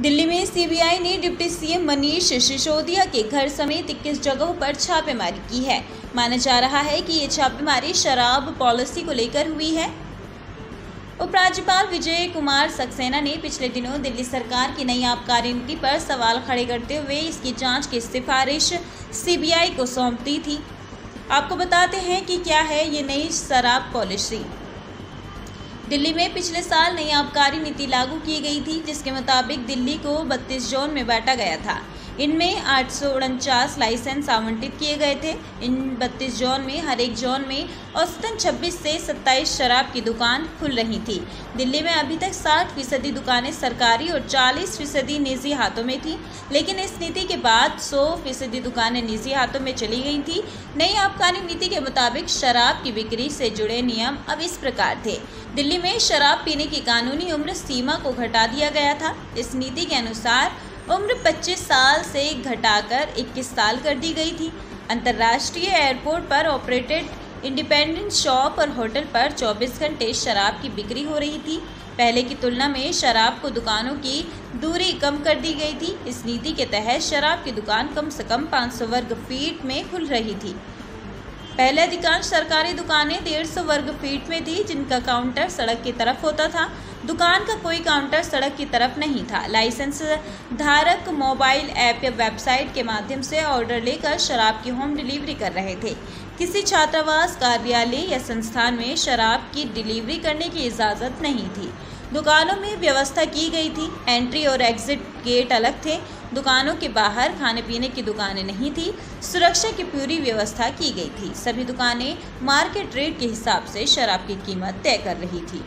दिल्ली में सीबीआई ने deputy CM Manish Sisodia के घर समेत 21 जगहों पर छापेमारी की है। माना जा रहा है कि ये छापेमारी शराब पॉलिसी को लेकर हुई है। उपराज्यपाल विजय कुमार सक्सेना ने पिछले दिनों दिल्ली सरकार की नई आबकारी नीति पर सवाल खड़े करते हुए इसकी जाँच की सिफारिश सीबीआई को सौंप दी थी। आपको बताते हैं कि क्या है ये नई शराब पॉलिसी। दिल्ली में पिछले साल नई आबकारी नीति लागू की गई थी, जिसके मुताबिक दिल्ली को 32 जोन में बांटा गया था। इनमें आठ सौ उनचास लाइसेंस आवंटित किए गए थे। इन 32 जोन में, हर एक जोन में औसतन 26 से 27 शराब की दुकान खुल रही थी। दिल्ली में अभी तक 60 फ़ीसदी दुकानें सरकारी और 40 फ़ीसदी निजी हाथों में थी, लेकिन इस नीति के बाद 100 फ़ीसदी दुकानें निजी हाथों में चली गई थी। नई आबकारी नीति के मुताबिक शराब की बिक्री से जुड़े नियम अब इस प्रकार थे। दिल्ली में शराब पीने की कानूनी उम्र सीमा को घटा दिया गया था। इस नीति के अनुसार उम्र 25 साल से घटाकर 21 साल कर दी गई थी। अंतर्राष्ट्रीय एयरपोर्ट पर ऑपरेटेड इंडिपेंडेंट शॉप और होटल पर 24 घंटे शराब की बिक्री हो रही थी। पहले की तुलना में शराब को दुकानों की दूरी कम कर दी गई थी। इस नीति के तहत शराब की दुकान कम से कम 500 वर्ग फीट में खुल रही थी। पहले अधिकांश सरकारी दुकानें डेढ़ सौ वर्ग फीट में थी, जिनका काउंटर सड़क की तरफ़ होता था। दुकान का कोई काउंटर सड़क की तरफ़ नहीं था। लाइसेंस धारक मोबाइल ऐप या वेबसाइट के माध्यम से ऑर्डर लेकर शराब की होम डिलीवरी कर रहे थे। किसी छात्रावास, कार्यालय या संस्थान में शराब की डिलीवरी करने की इजाज़त नहीं थी। दुकानों में व्यवस्था की गई थी। एंट्री और एग्जिट गेट अलग थे। दुकानों के बाहर खाने पीने की दुकानें नहीं थी। सुरक्षा की पूरी व्यवस्था की गई थी। सभी दुकानें मार्केट रेट के हिसाब से शराब की कीमत तय कर रही थी।